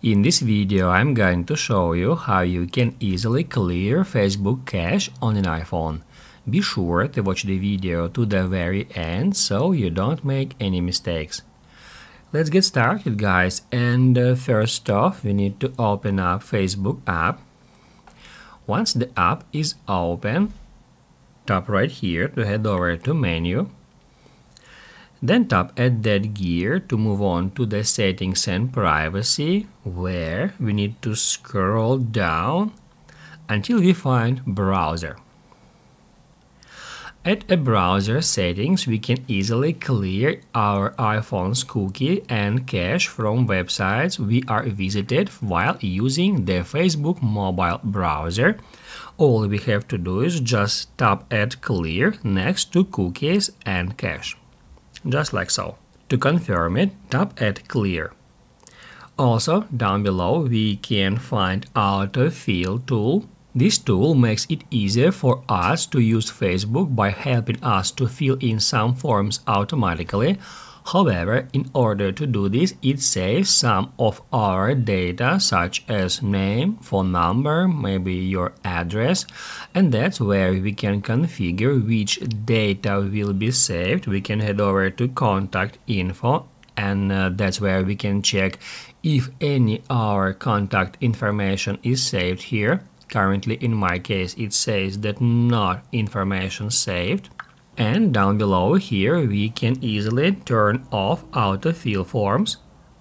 In this video I'm going to show you how you can easily clear Facebook cache on an iPhone. Be sure to watch the video to the very end so you don't make any mistakes. Let's get started guys and uh, first off we need to open up Facebook app. Once the app is open, tap right here to head over to menu then tap Add that gear to move on to the Settings and Privacy, where we need to scroll down until we find Browser. At a browser settings, we can easily clear our iPhone's cookie and cache from websites we are visited while using the Facebook mobile browser. All we have to do is just tap Add Clear next to cookies and cache just like so. To confirm it, tap Add Clear. Also, down below we can find Auto Autofill tool. This tool makes it easier for us to use Facebook by helping us to fill in some forms automatically However, in order to do this, it saves some of our data such as name, phone number, maybe your address, and that's where we can configure which data will be saved. We can head over to contact info and uh, that's where we can check if any our contact information is saved here. Currently in my case it says that not information saved. And down below here we can easily turn off autofill forms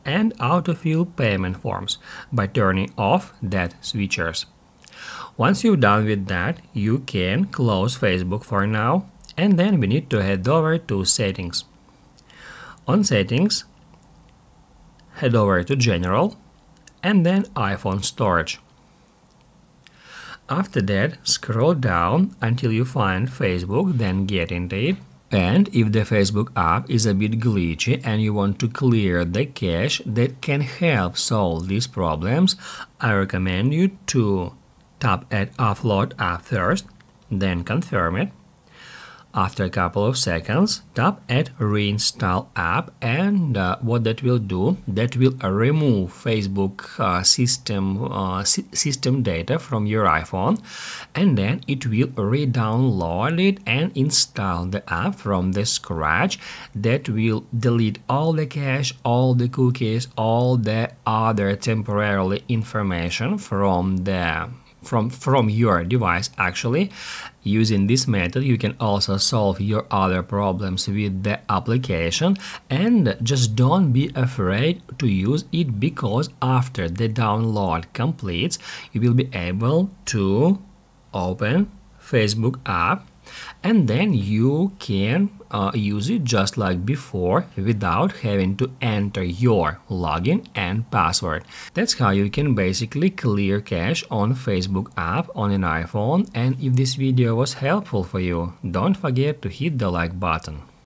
and autofill payment forms by turning off that switchers. Once you're done with that, you can close Facebook for now and then we need to head over to settings. On settings, head over to general and then iPhone storage. After that, scroll down until you find Facebook, then get into it. And if the Facebook app is a bit glitchy and you want to clear the cache that can help solve these problems, I recommend you to tap at Offload App first, then confirm it. After a couple of seconds, tap Add reinstall app and uh, what that will do, that will remove Facebook uh, system, uh, system data from your iPhone and then it will re-download it and install the app from the scratch that will delete all the cache, all the cookies, all the other temporarily information from the from from your device actually. Using this method you can also solve your other problems with the application. And just don't be afraid to use it because after the download completes you will be able to open Facebook app and then you can uh, use it just like before without having to enter your login and password. That's how you can basically clear cache on Facebook app on an iPhone and if this video was helpful for you, don't forget to hit the like button.